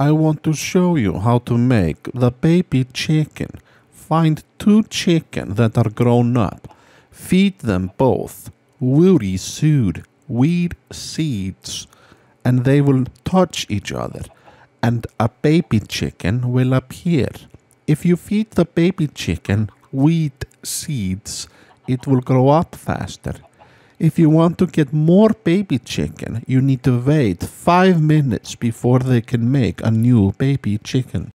I want to show you how to make the baby chicken. Find two chicken that are grown up. Feed them both woody seed, weed seeds, and they will touch each other, and a baby chicken will appear. If you feed the baby chicken wheat seeds, it will grow up faster. If you want to get more baby chicken, you need to wait five minutes before they can make a new baby chicken.